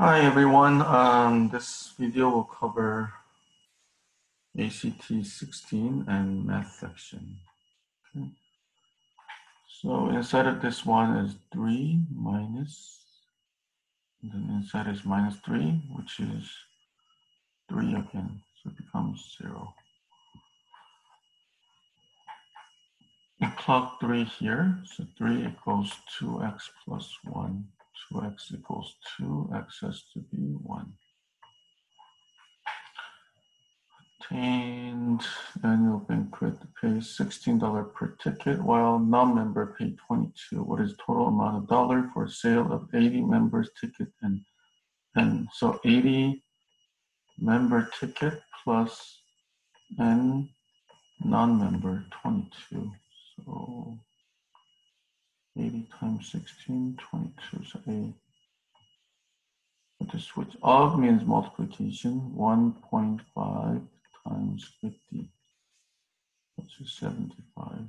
Hi everyone, um, this video will cover ACT 16 and math section. Okay. So inside of this one is 3 minus, and then inside is minus 3, which is 3 again, so it becomes 0. We plug 3 here, so 3 equals 2x plus 1. 2x equals 2, x has to be 1. Attained annual banquet pays $16 per ticket, while non-member pay 22. What is total amount of dollar for sale of 80 members ticket and and so 80 member ticket plus n non-member 22. So 80 times 16, 22. So A. But the switch of means multiplication. 1.5 times 50, which is 75.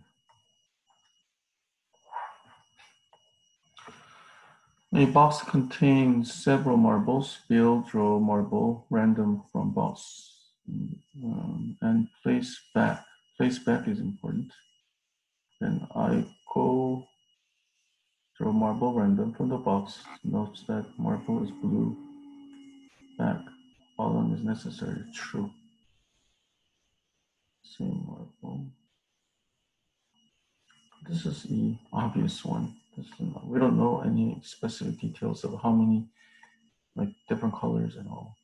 A box contains several marbles, build, draw, marble, random from box. Um, and place back. Place back is important. Then I go Draw marble random from the box. Notes that marble is blue. Back. Following is necessary. True. Same marble. This is the obvious one. Not, we don't know any specific details of how many like different colors and all.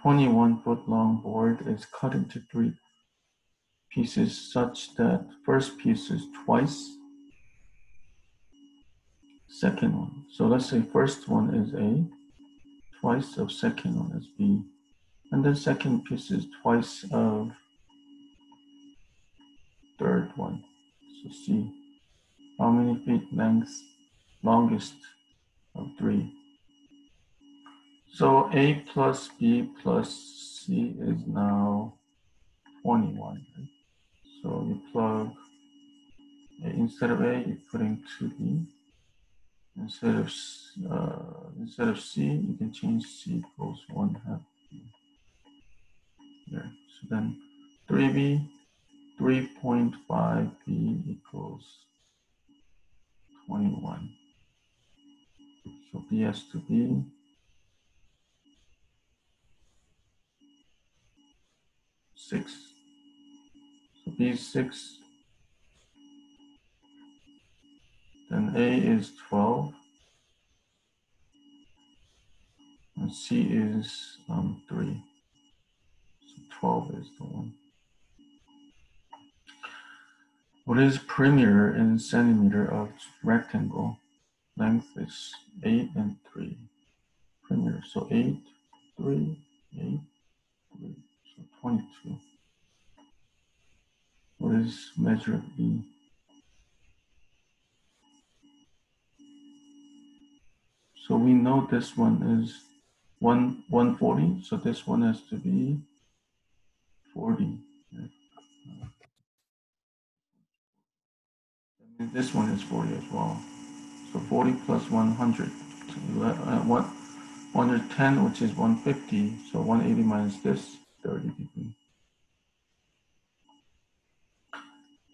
21 foot long board is cut into three pieces such that first piece is twice second one. So let's say first one is A, twice of second one is B, and then second piece is twice of third one. So C, how many feet length, longest of three. So A plus B plus C is now 21. Right? So you plug, instead of A, you put in 2B Instead of uh, instead of C, you can change C equals one half B. There. So then 3B, 3.5B equals 21. So B has to be six. So B six, Then A is 12. And C is um, 3. So 12 is the one. What is perimeter in centimeter of rectangle? Length is 8 and 3. Perimeter, so 8, 3, 8, 3. So 22. What is measure of E? So we know this one is one 140, so this one has to be 40. And this one is 40 as well. So 40 plus 100. So uh, what 110, which is 150. So 180 minus this, 30 degree.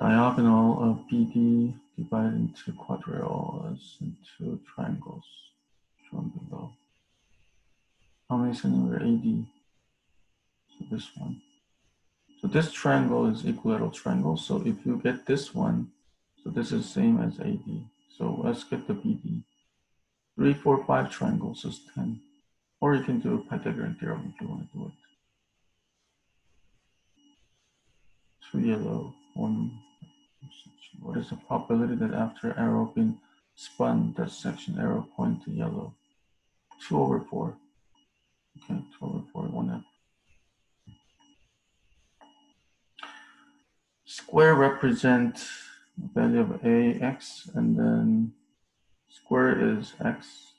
Diagonal of BD divided into quadrilaterals into triangles shown below. How many centimeter AD? So this one. So this triangle is equilateral triangle. So if you get this one, so this is same as AD. So let's get the BD. Three, four, five triangles is 10. Or you can do a Pythagorean theorem if you want to do it. Two yellow, one. What is the probability that after arrow being spun, that section arrow point to yellow? 2 over 4. Okay, 2 over 4, 1 f. Square represent value of a, x, and then square is x,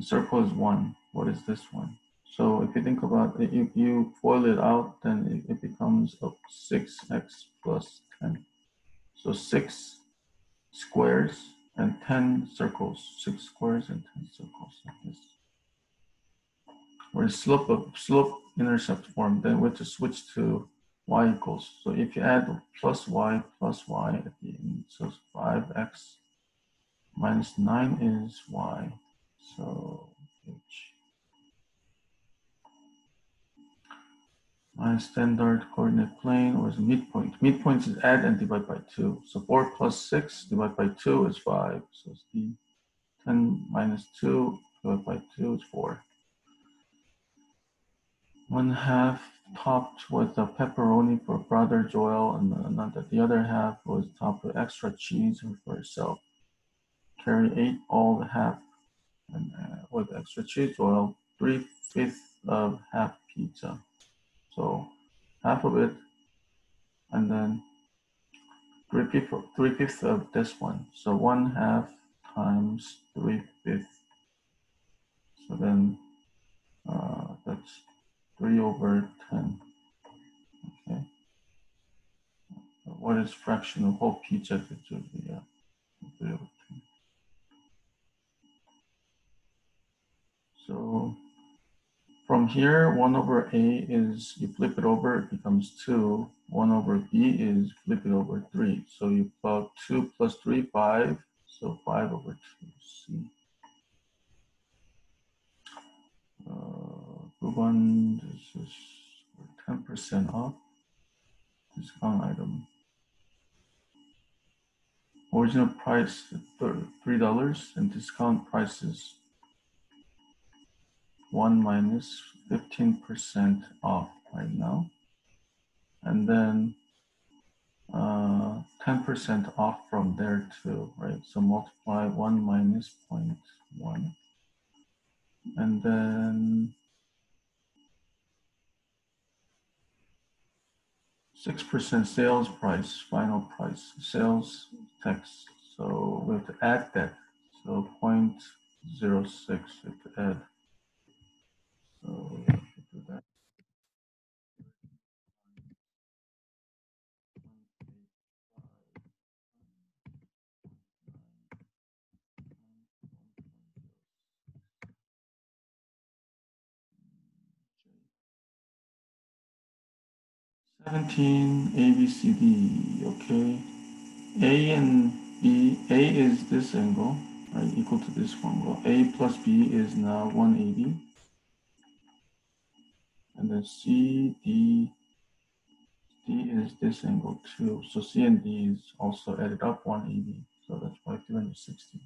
circle is 1. What is this one? So if you think about it, if you FOIL it out, then it, it becomes 6x plus 10. So 6 squares and 10 circles, six squares and 10 circles like this. slope of slope intercept form, then we have to switch to y equals. So if you add plus y plus y at the end, so 5x minus 9 is y. So h my standard coordinate plane was midpoint. Midpoint is add and divide by 2. So 4 plus 6 divided by 2 is 5. So it's the 10 minus 2 divided by 2 is 4. One half topped with pepperoni for brother Joel, and another, the other half was topped with extra cheese for herself. Carrie ate all the half and, uh, with extra cheese, Joel, three fifths of half pizza. So half of it, and then three fifths three fifths of this one. So one half times three fifths. So then uh, that's three over ten. Okay. What is fraction of whole pizza to the uh, three over ten? So from here, 1 over a is, you flip it over, it becomes 2. 1 over b is flip it over 3. So you plug 2 plus 3, 5. So 5 over 2, c. Uh, one, this is 10% off. Discount item. Original price $3 and discount price is 1 minus 15% off right now. And then 10% uh, off from there too, right? So multiply 1 minus 0.1. And then 6% sales price, final price, sales tax. So we have to add that. So 0.06, we have to add so do that. Seventeen A B C D. Okay, A and B. A is this angle, right, equal to this angle. A plus B is now one eighty and then C, D, D is this angle too. So C and D is also added up 180. So that's why 360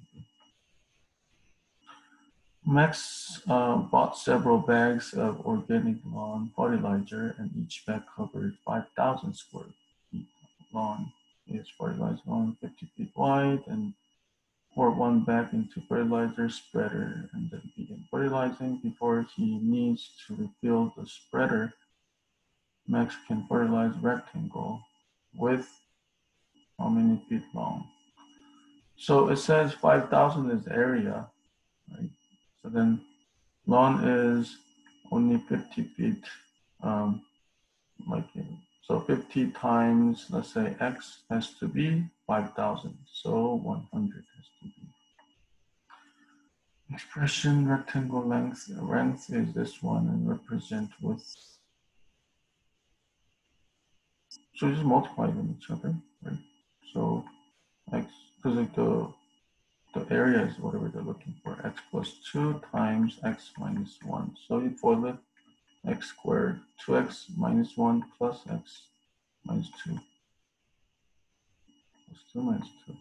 Max uh, bought several bags of organic lawn fertilizer and each bag covered 5,000 square feet of lawn. It's fertilized lawn 50 feet wide and pour one back into fertilizer spreader and then begin fertilizing before he needs to refill the spreader. Max can fertilize rectangle with how many feet long? So it says 5,000 is area, right? So then lawn is only 50 feet, um, like so 50 times, let's say x has to be 5,000. So 100 has to be. Expression rectangle length, length is this one and represent with. So just multiply them each other, right? So x, because like the, the area is whatever they're looking for, x plus 2 times x minus 1. So you FOIL it x squared, 2x minus 1 plus x minus 2. Plus 2 minus 2.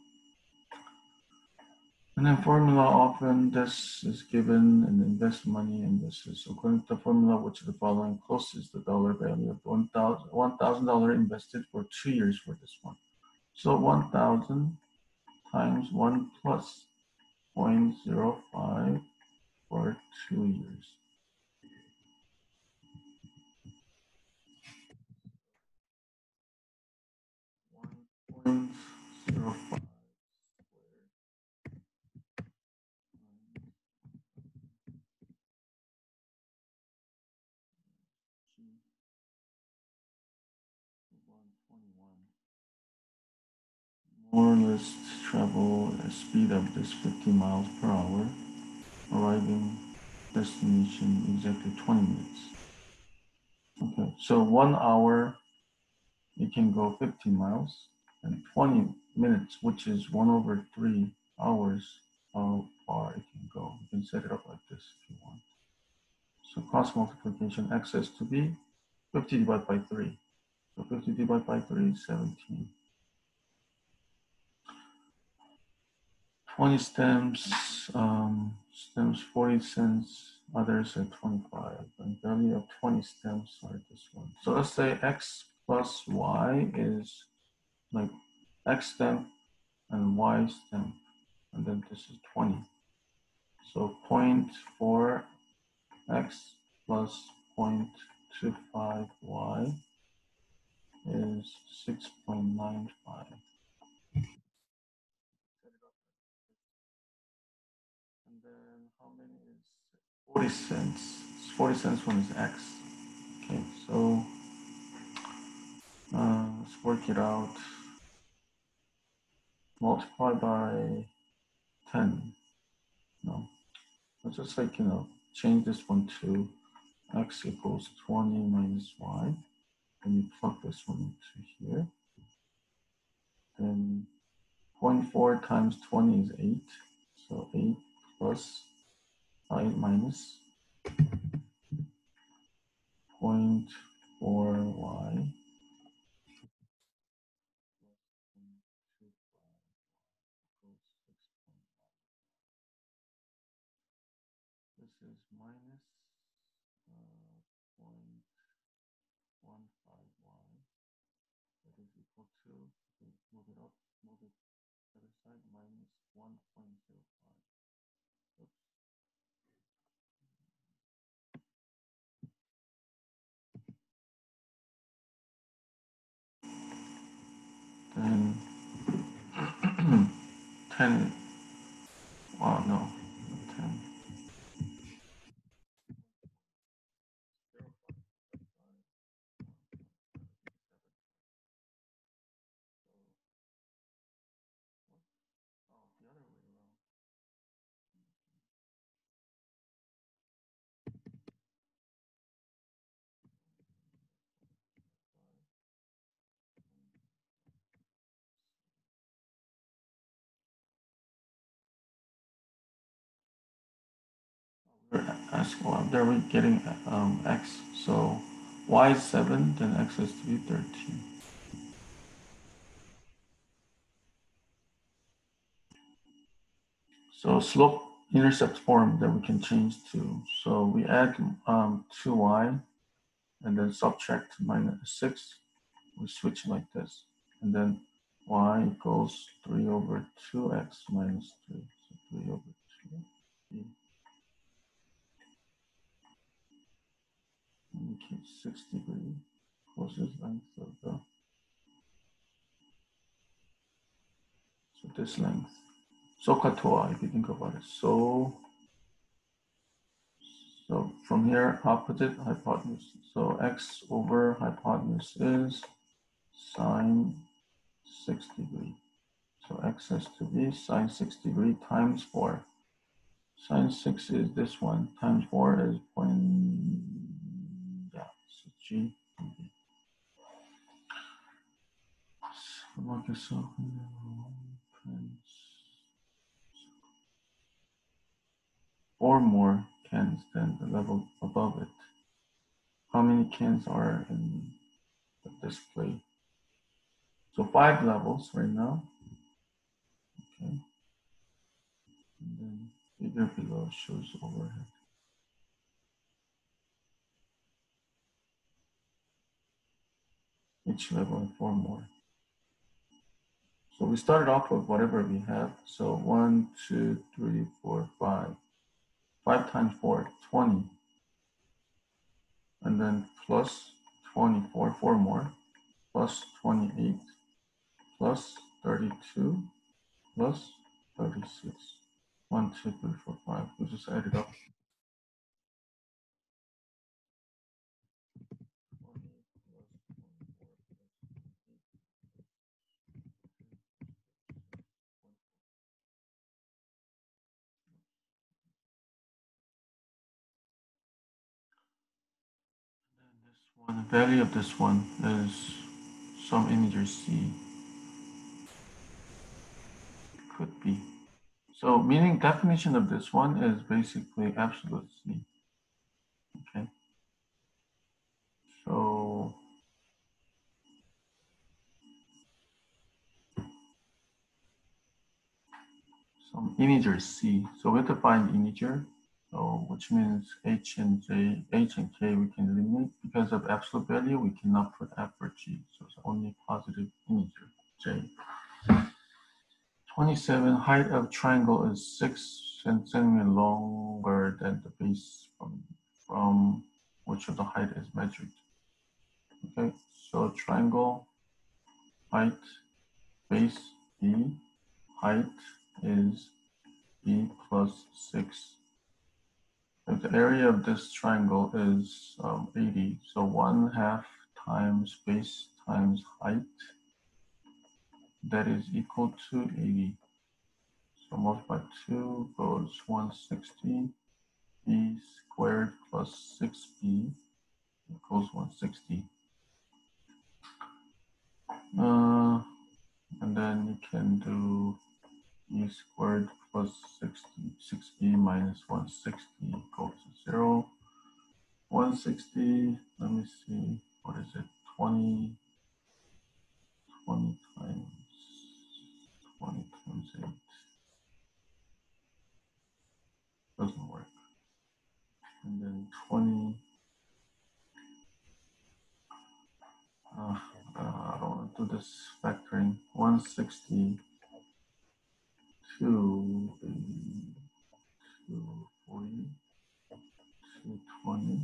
And then formula often this is given and invest money and this is according to the formula which the following closest the dollar value of $1,000 $1, invested for two years for this one. So 1,000 times 1 plus 0.05 for two years. More or less travel a speed of this 50 miles per hour, arriving destination exactly 20 minutes. Okay, so one hour, it can go 50 miles, and 20 minutes, which is one over three hours, how far it can go. You can set it up like this if you want. So cross multiplication, x has to be 50 divided by 3. So 50 divided by 3 is 17. 20 stems, um, stems 40 cents, others are 25. And value of 20 stems are this one. So let's say x plus y is like x stem and y stem. And then this is 20. So 0.4 x plus 0.25y is 6.95. And then how many is 40 cents? 40 cents one is x. Okay, so uh, let's work it out. Multiply by 10. No, let's just like, you know, change this one to x equals 20 minus y. And you plug this one into here. Then 0.4 times 20 is 8. So 8 plus 8 minus 0.4y This is minus uh, 0.15y. That is equal to, okay, move it up, move it to the other side, minus 1.05. Oops. Then 10, wow, no, Asking, well, there we're getting um, x. So y is 7, then x has to be 13. So slope intercept form that we can change to. So we add um, 2y and then subtract minus 6. We switch like this. And then y equals 3 over 2x minus 3. So 3 over 2. Indicate 6 degree closest length of the so this length. SOHCAHTOA, if you think about it. So, so from here, opposite hypotenuse. So x over hypotenuse is sine 6 degree. So x has to be sine 6 degree times 4. Sine 6 is this one, times 4 is point, yeah, so g. So mark yourself Four more cans than the level above it. How many cans are in the display? So five levels right now. Okay. And then figure below shows overhead. Each level four more. So we started off with whatever we have. So one, two, three, four, five. 5 times 4, 20. And then plus 24, 4 more, plus 28, plus 32, plus 36. 1, 2, 3, 4, 5. We just add it up. One, the value of this one is some integer c. Could be. So meaning definition of this one is basically absolute c. Okay. So some integer c. So we have to find integer, so which means h and j, h and k we can eliminate because of absolute value. We cannot put f for g, so it's only positive integer j. 27 height of triangle is six centimeter longer than the base from from which of the height is measured. Okay, so triangle height base b height is b plus 6. The area of this triangle is um, 80, so 1 half times base times height, that is equal to 80. So multiply 2 goes 160, b squared plus 6b equals 160. Uh, and then you can do e squared plus 60, 6b minus 160 equals to 0. 160, let me see, what is it, 20, 20 times, 20 times 8. Doesn't work. And then 20, uh, uh, I don't want to do this factoring, 160 two, two forty, two twenty,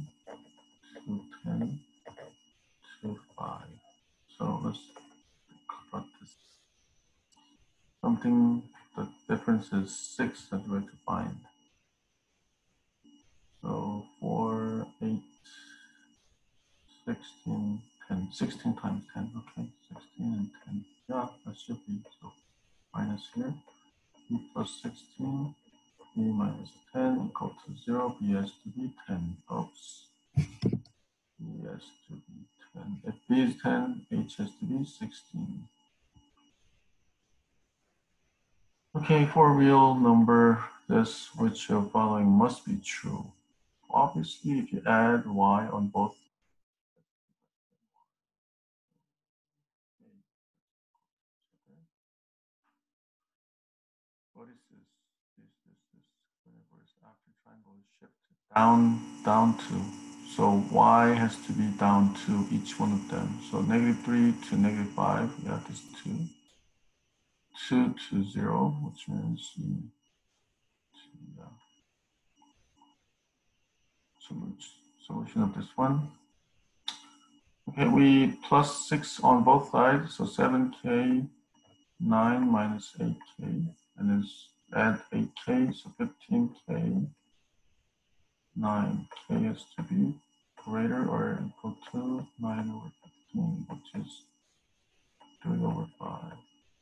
two ten, two five. So let's cut this. Something the difference is six that we have to find. So four, eight, 16, 10, 16 times 10, okay, 16 and 10. Yeah, that should be to 0, b has to be 10. Oops. b has to be 10. If b is 10, h has to be 16. Okay, for real number, this which of following must be true. Obviously, if you add y on both what is this? This, this, this, whenever it's after triangle is shifted down, down to. So y has to be down to each one of them. So negative 3 to negative 5, we have this 2. 2 to 0, which means two, yeah. solution, solution of this one. Okay, we plus 6 on both sides, so 7k, 9 minus 8k and then add 8k, so 15k, 9k is to be greater or equal to 9 over 15, which is 3 over 5,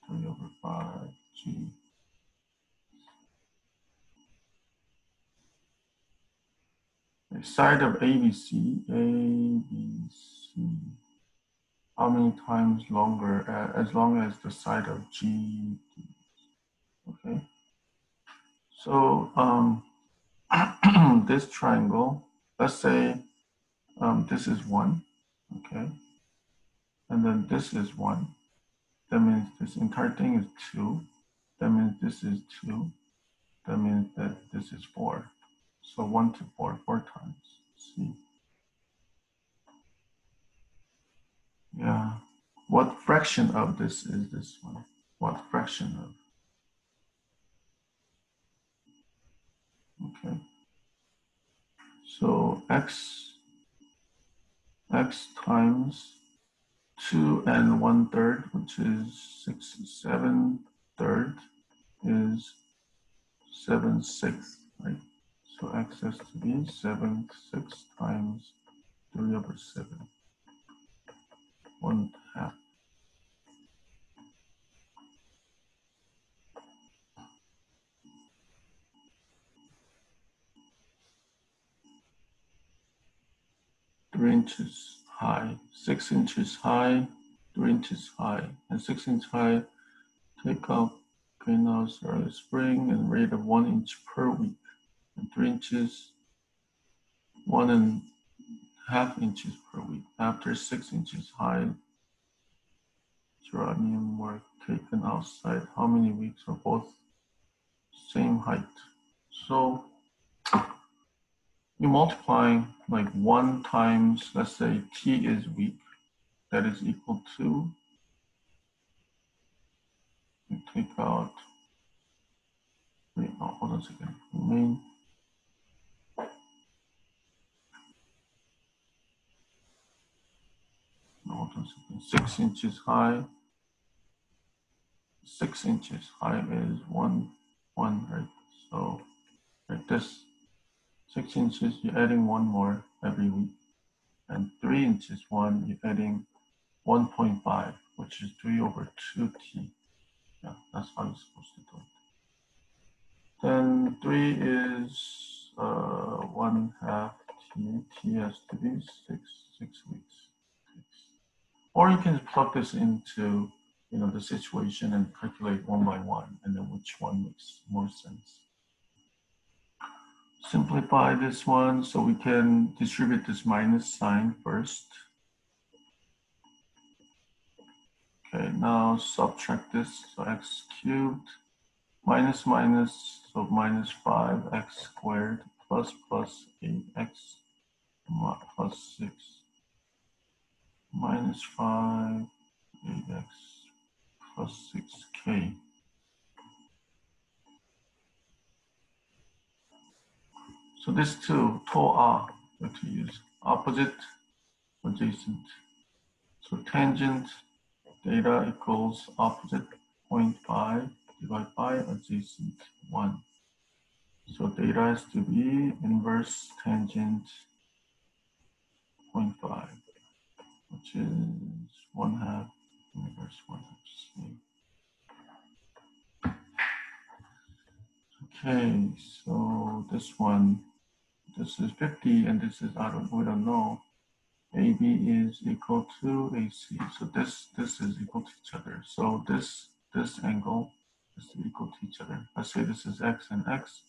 3 over 5, g. The side of ABC, ABC, how many times longer, uh, as long as the side of G Okay. So um, this triangle, let's say um, this is one, okay? And then this is one. That means this entire thing is two. That means this is two. That means that this is four. So one to four, four times. See. Yeah. What fraction of this is this one? What fraction of? So x, x times 2 and 1 third, which is 6, 7 third is 7 sixth, right? So x has to be 7 6 times 3 over 7. 1 inches high, six inches high, three inches high, and six inches high, take out greenhouse early spring and rate of one inch per week, and three inches, one and half inches per week. After six inches high, geranium were taken outside. How many weeks are both same height? So you're multiplying like one times, let's say t is week, that is equal to, take out, wait, no, hold on a second, remain, hold on a second, six inches high, six inches high is one, one, right? So like this, six inches, you're adding one more every week. And three inches one, you're adding 1.5, which is three over two T. Yeah, that's how you're supposed to do it. Then three is uh, one half T. T has to be six, six weeks. Six. Or you can plug this into you know the situation and calculate one by one, and then which one makes more sense simplify this one so we can distribute this minus sign first. Okay, now subtract this, so x cubed minus minus, so minus 5x squared plus plus 8x plus 6 minus 5 8x plus 6k. So this two, tau are, what to use opposite, adjacent. So tangent theta equals opposite 0.5 divided by adjacent 1. So theta has to be inverse tangent 0.5, which is 1 half inverse 1 half. Okay, so this one this is 50 and this is, I don't, we don't know. AB is equal to AC. So this, this is equal to each other. So this, this angle is equal to each other. Let's say this is X and X.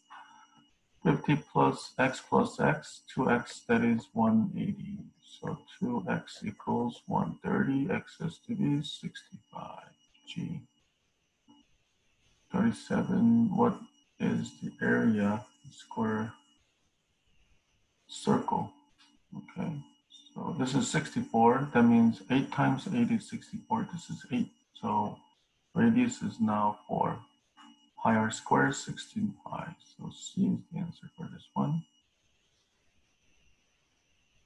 50 plus X plus X, 2X, that is 180. So 2X equals 130, X is to be 65. G. 37, what is the area square circle. Okay, so this is 64. That means 8 times 8 is 64. This is 8. So radius is now 4. Pi r squared 16 pi. So C is the answer for this one.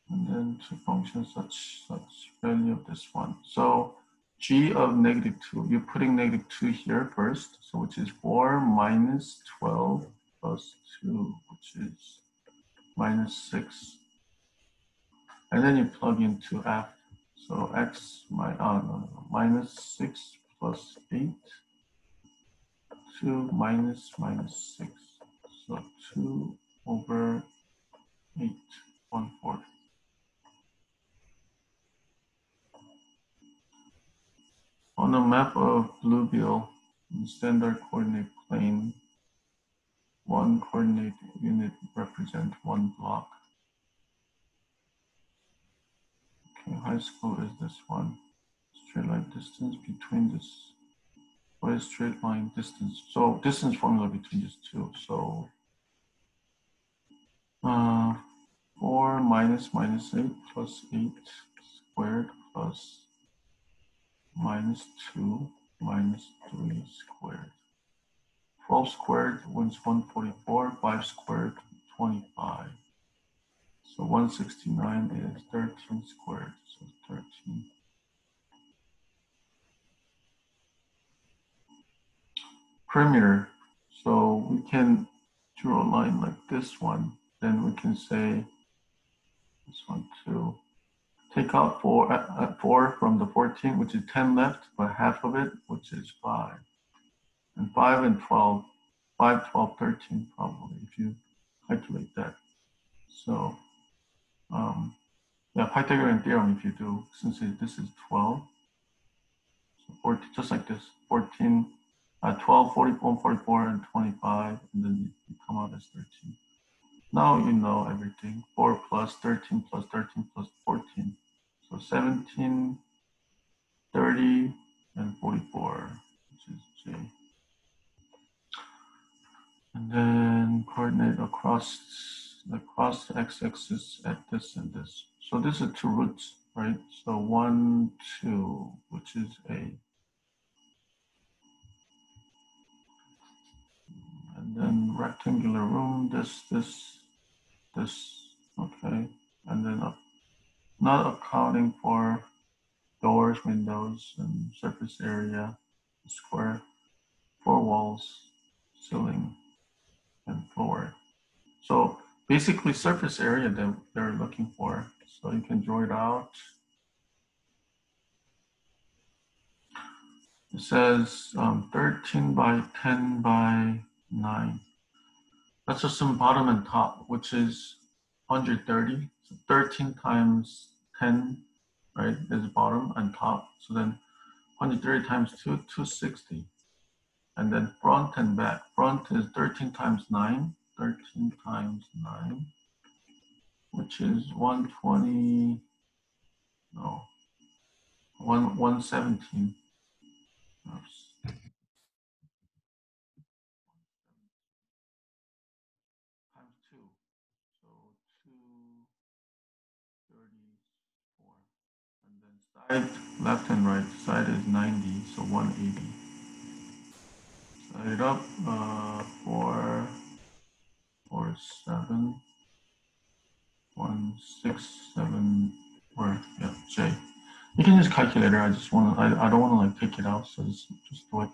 And then to function such such value of this one. So g of negative 2, you're putting negative 2 here first, so which is 4 minus 12 plus 2, which is minus 6. And then you plug into f. So x my, uh, no, no, minus 6 plus 8. 2 minus minus 6. So 2 over 8, 1 fourth. On a map of Bluebill in standard coordinate plane, one coordinate unit represent one block. Okay, high school is this one. Straight line distance between this. What is straight line distance? So distance formula between these two. So uh, 4 minus minus 8 plus 8 squared plus minus 2 minus 3 squared. 12 squared wins 144, 5 squared 25. So 169 is 13 squared, so 13. Perimeter, so we can draw a line like this one, then we can say this one too. Take out four, uh, uh, four from the 14, which is 10 left, but half of it, which is five and 5 and 12, 5, 12, 13 probably, if you calculate that. So um, Yeah, Pythagorean theorem if you do, since it, this is 12. So 14, just like this, 14, uh, 12, 44, 44, and 25, and then you come out as 13. Now you know everything. 4 plus 13 plus 13 plus 14. So 17, 30, and 44, which is J. And then coordinate across the cross x-axis at this and this. So this is two roots, right? So one, two, which is A. And then rectangular room, this, this, this, okay. And then not accounting for doors, windows, and surface area, square, four walls, ceiling, and floor. So basically surface area that they're looking for. So you can draw it out. It says um, 13 by 10 by 9. Let's assume bottom and top, which is 130. So 13 times 10, right, is bottom and top. So then 130 times 2, 260. And then front and back. Front is 13 times 9, 13 times 9, which is 120, no, 1, 117. Oops. Times 2, so 234. And then side, left and right, side is 90, so 180. Side up, uh, 4, four, seven, one, six, seven, or yeah, J. You can use calculator. I just want to, I, I don't want to like take it out, so just, just do it.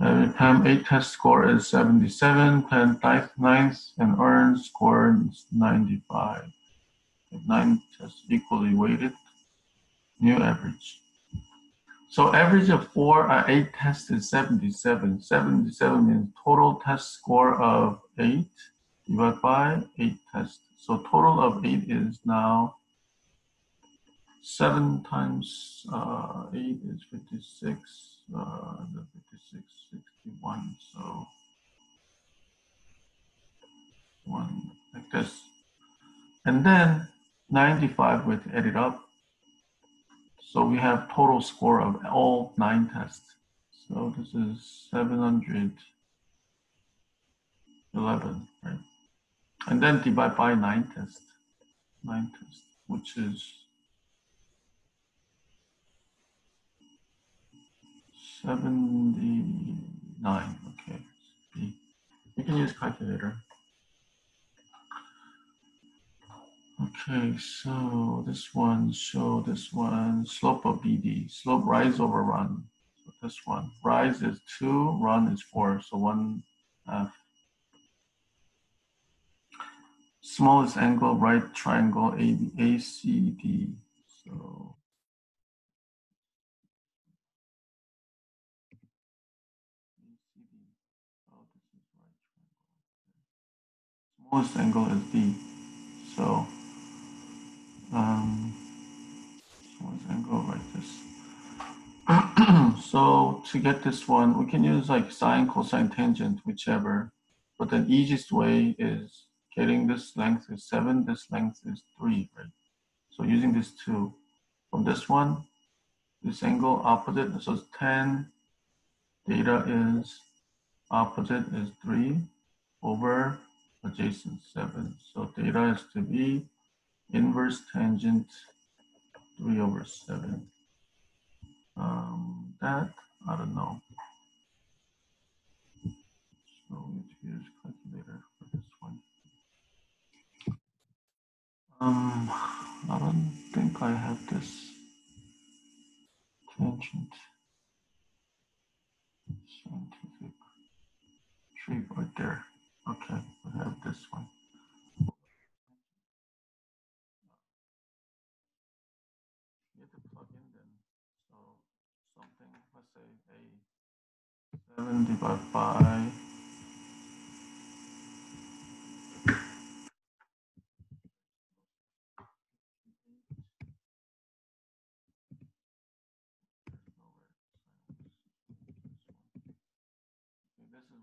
Uh, PAM 8 test score is 77, PAM 9th and earned score is 95. If 9 tests equally weighted, new average. So average of 4 uh, 8 tests is 77. 77 means total test score of 8 divided by 8 tests. So total of 8 is now 7 times uh, 8 is 56, uh, 56, 61. So 1 like this. And then 95 with added up. So we have total score of all nine tests. So this is 711, right? And then divide by nine tests, nine tests, which is 79, okay. You can use calculator. Okay, so this one, show this one, slope of BD, slope rise over run. So this one, rise is two, run is four, so one half. Smallest angle, right triangle, ACD. So. Oh. Smallest angle is D. So um, so let's go like this. so to get this one, we can use like sine, cosine, tangent, whichever. But the easiest way is getting this length is seven, this length is three, right? So using this two, from this one, this angle opposite, so it's 10, theta is opposite is three over adjacent seven. So theta is to be inverse tangent 3 over 7. Um, that, I don't know. So let's use calculator for this one. Um, I don't think I have this tangent scientific tree right there. Okay, I have this one. Seven divided by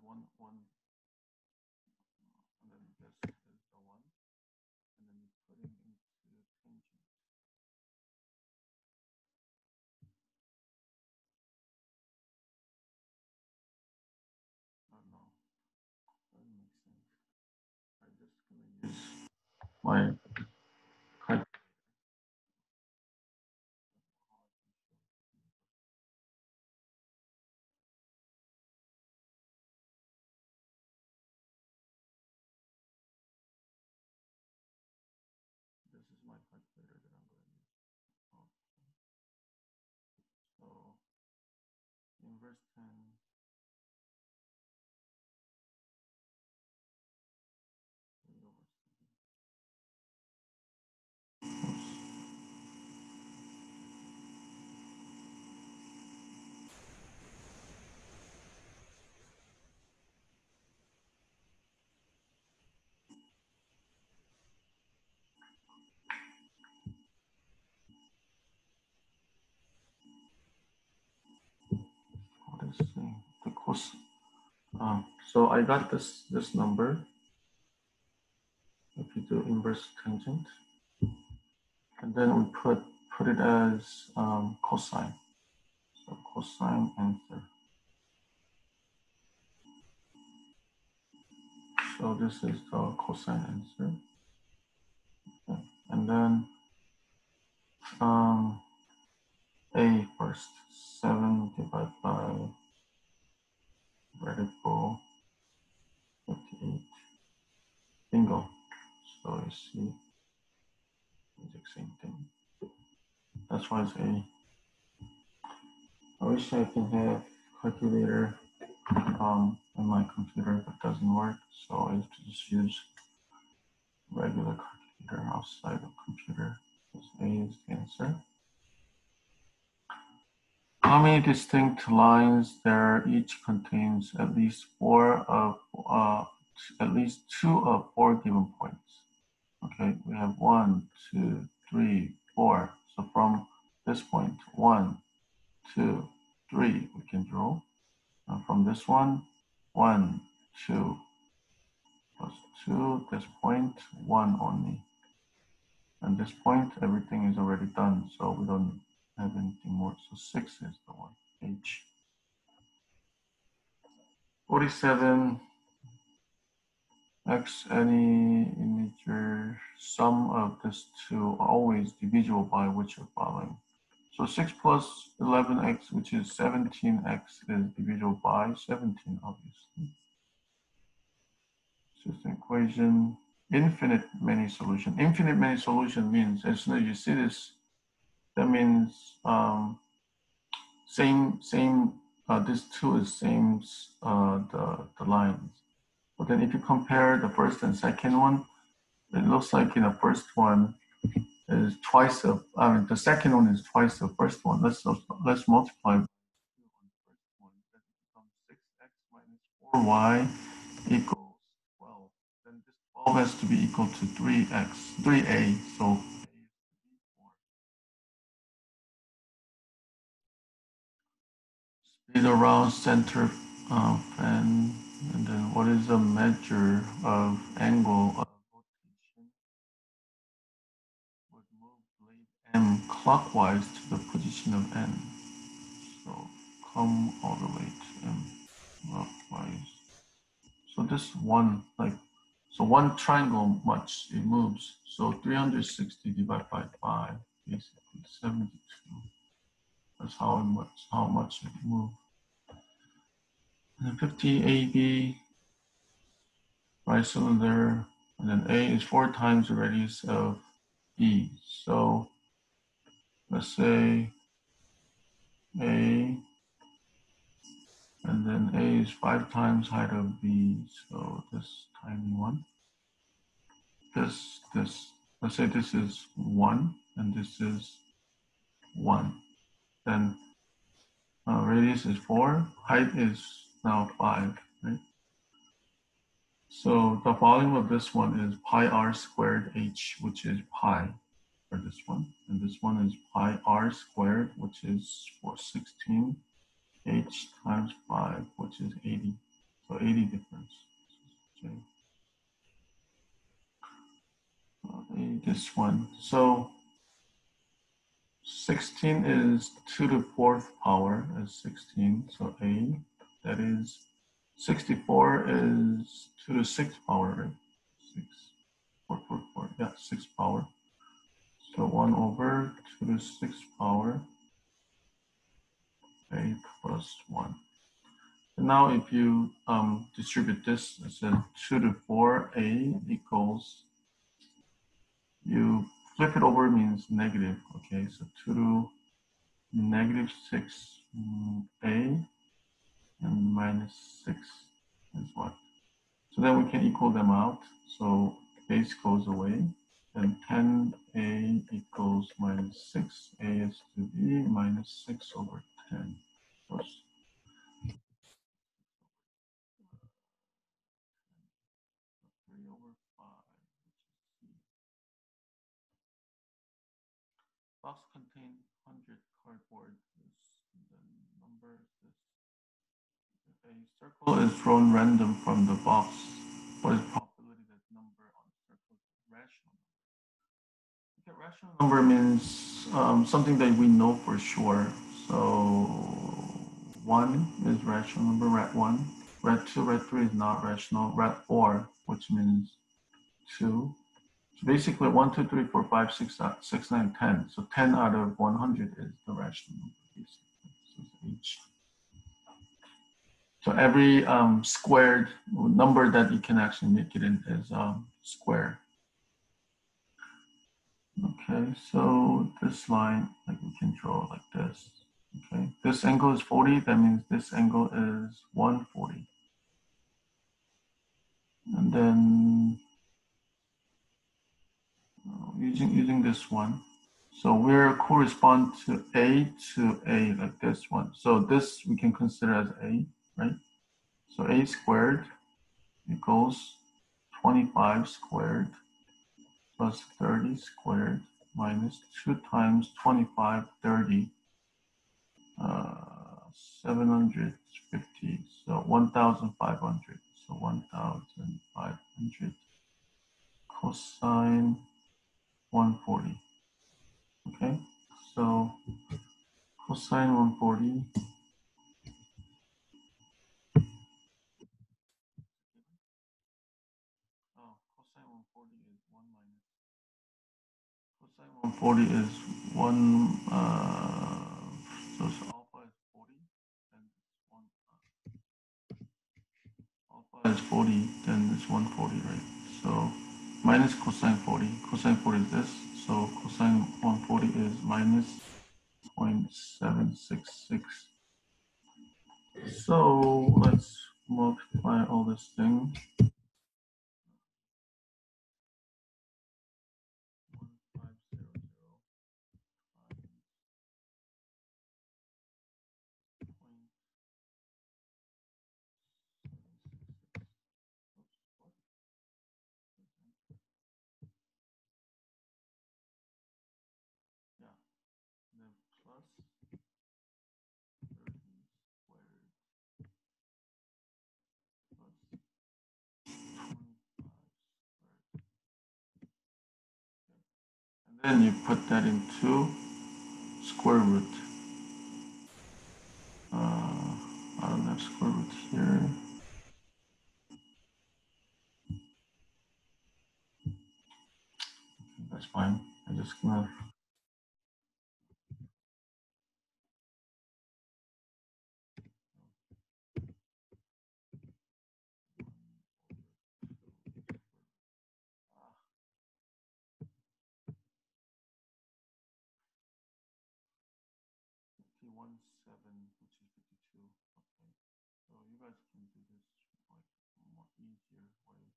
one, one, and then this is the one, and then you put it into tangent. Oh no, doesn't make sense. I'm just gonna use my calculator. This is my calculator that I'm going to use. Oh, So inverse 10 The, cos? Um, so I got this this number. If you do inverse tangent, and then we put put it as um, cosine. So cosine answer. So this is the cosine answer. And then um, A first, 7 divided by vertical 58. Bingo. So you see, exact same thing. That's why it's A. I wish I can have calculator um, on my computer, but it doesn't work. So I have to just use regular calculator outside of computer. Because A is the answer. How many distinct lines there each contains at least four of uh, at least two of four given points? Okay, we have one, two, three, four. So from this point, one, two, three, we can draw. And from this one, one, two, plus two, this point, one only. And this point, everything is already done, so we don't have anything more. So six is the one, H. 47, x any integer sum of this two always divisible by which of following. So 6 plus 11x, which is 17x, is divisible by 17, obviously. System equation, infinite many solution. Infinite many solution means, as soon as you see this, that means um, same, same, uh, this two is same uh, the, the lines. But then if you compare the first and second one, it looks like in the first one is twice of, I mean, the second one is twice the first one. Let's, let's multiply becomes 6x minus 4y equals 12. Then this 12 has to be equal to 3x, 3a. So a is Speed around center of fan. And then what is the measure of angle of rotation? Would move blade M clockwise to the position of N. So come all the way to M clockwise. So this one, like, so one triangle much, it moves. So 360 divided by 5, basically 72. That's how much, how much it moves. And then 50 AB, right cylinder, and then A is four times the radius of E. So let's say A, and then A is five times height of B. So this tiny one. This, this, let's say this is one, and this is one. Then uh, radius is four, height is now five, right? So the volume of this one is pi r squared h, which is pi for this one. And this one is pi r squared, which is for 16 h times 5, which is 80. So 80 difference. Okay. Okay, this one. So 16 is 2 to the fourth power is 16. So A, that is 64 is 2 to the sixth power, right? 6, 4, 4, 4. Yeah, 6 power. So 1 over 2 to the sixth power A plus 1. And now if you um, distribute this, it's a 2 to 4a equals, you flip it over means negative, okay? So 2 to negative 6a and minus 6 is what? So then we can equal them out. So base goes away. Then 10a equals minus 6. a is to b minus 6 over 10 plus three over five, which is C. Box contain hundred cardboard. This the number is this. If a circle is drawn random from the box, what is probability that number on the circle is rational? Okay, rational number means um, something that we know for sure. So one is rational number, red one. Red two, red three is not rational. Red four, which means two. So basically one, two, three, four, five, six, uh, six, nine, ten. So 10 out of 100 is the rational number, basically. So H. So every um, squared number that you can actually make it in is um, square. Okay, so this line, like we can draw like this. Okay, this angle is 40, that means this angle is 140. And then uh, using using this one, so we're correspond to A to A like this one. So this we can consider as A, right? So A squared equals 25 squared plus 30 squared minus 2 times 25, 30, uh, 750, so 1,500. So 1,500 cosine 140. Okay, so cosine 140 Oh, cosine 140 is 1 minus. Cosine 140 is 1, uh, so alpha is 40, then it's 1, uh, alpha is 40, then it's 140, right? So minus cosine 40, cosine 40 is this, so cosine 140 is minus 0.766. So let's multiply all this thing. Then you put that into square root. Uh, I don't have square root here. That's fine. I'm just gonna. Fifty-one seven, which is fifty-two. Okay, so you guys can do this like more easier way.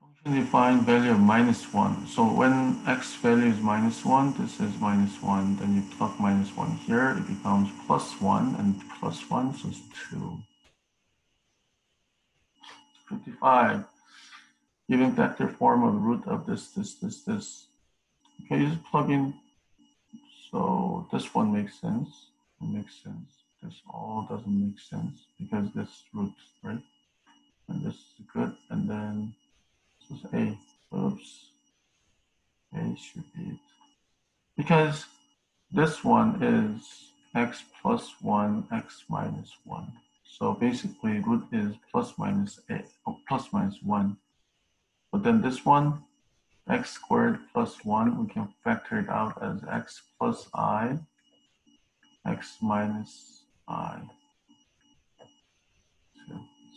Function define value of minus one. So when x value is minus one, this is minus one. Then you plug minus one here, it becomes plus one and plus one, so it's two. 55. Giving vector form of root of this, this, this, this. Okay, you just plug in. So this one makes sense. It makes sense. this all doesn't make sense because this root, right? And this is good. And then this is A. Oops. A should be it. Because this one is x plus 1, x minus 1. So basically root is plus minus a, or plus minus 1. But then this one, x squared plus 1, we can factor it out as x plus i, x minus i.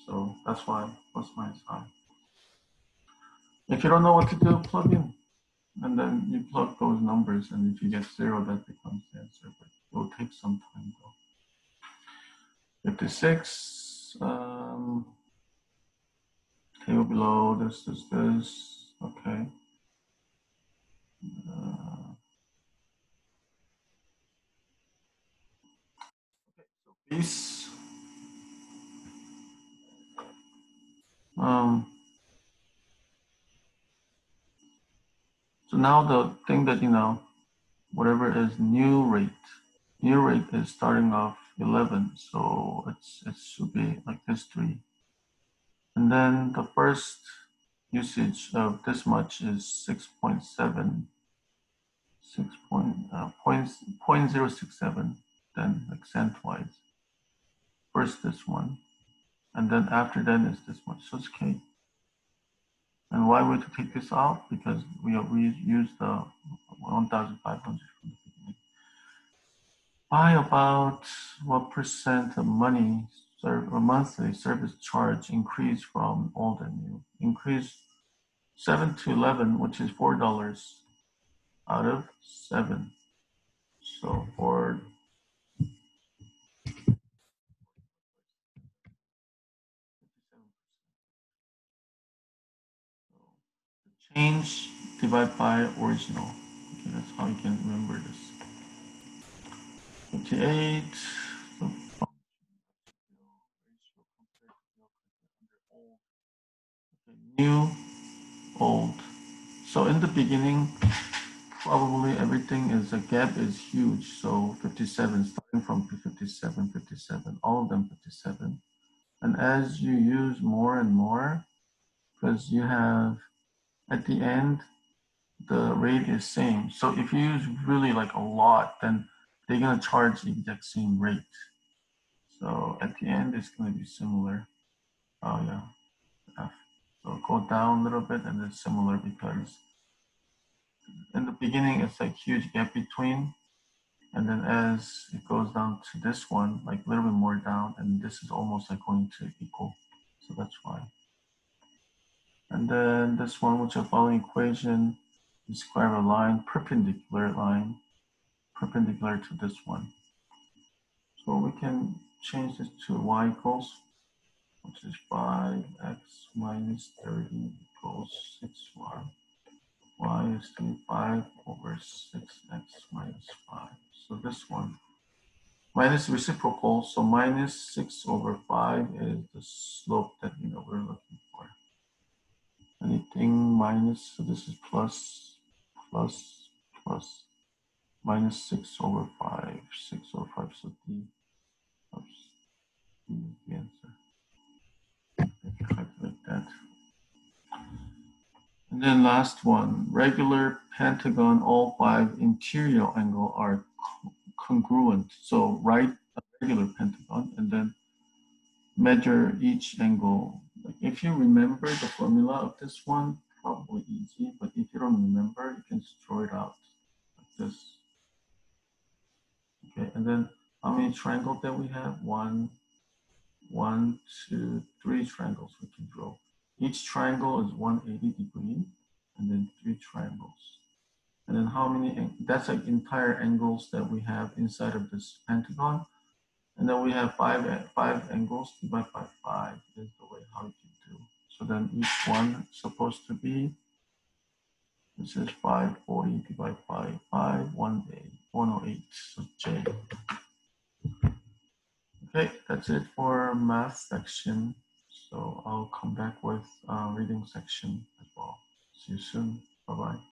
So that's why plus minus i. If you don't know what to do, plug in. And then you plug those numbers, and if you get zero, that becomes the answer. But it will take some time though. 56, um, table below, this is this, okay. Uh, okay, so peace. Um, So now the thing that, you know, whatever is new rate, new rate is starting off 11. So it's, it should be like this three. And then the first usage of this much is 6.7, 6 point, uh, point, 0.067, then like centwise. First this one, and then after that is this much, so it's K. And why would we take this out? Because we we use the 1,500 from the beginning. By about what percent of money serve, or monthly service charge increase from old and new? Increase 7 to 11, which is $4 out of 7. So for change divided by original. Okay, that's how you can remember this. 58. New, old. So in the beginning, probably everything is, a gap is huge. So 57, starting from 57, 57, all of them 57. And as you use more and more, because you have at the end, the rate is same. So if you use really like a lot, then they're gonna charge the exact same rate. So at the end, it's gonna be similar. Oh yeah, F. Go down a little bit and it's similar because in the beginning, it's like huge gap between. And then as it goes down to this one, like a little bit more down, and this is almost like going to equal. So that's why. And then this one, which is following equation, describe a line, perpendicular line, perpendicular to this one. So we can change this to y equals, which is 5x minus 30 equals 6y. y is 25 over 6x minus 5. So this one, minus reciprocal, so minus 6 over 5 is the slope that you know we're looking for anything minus, so this is plus, plus, plus, minus 6 over 5, 6 over 5, so D, oops, D is the answer. Calculate that. And then last one, regular pentagon, all five interior angle are congruent. So write a regular pentagon and then measure each angle if you remember the formula of this one, probably easy, but if you don't remember, you can throw it out like this. Okay, and then how many triangles that we have? One, one, two, three triangles we can draw. Each triangle is 180 degree, and then three triangles. And then how many, that's like entire angles that we have inside of this pentagon. And then we have five, five angles divided by five is the way how you do. So then each one is supposed to be, this is 540 divided by 5, 108, so J. Okay, that's it for math section. So I'll come back with uh, reading section as well. See you soon. Bye-bye.